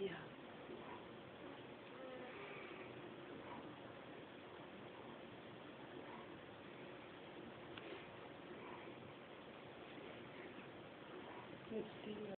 Yeah. Let's see.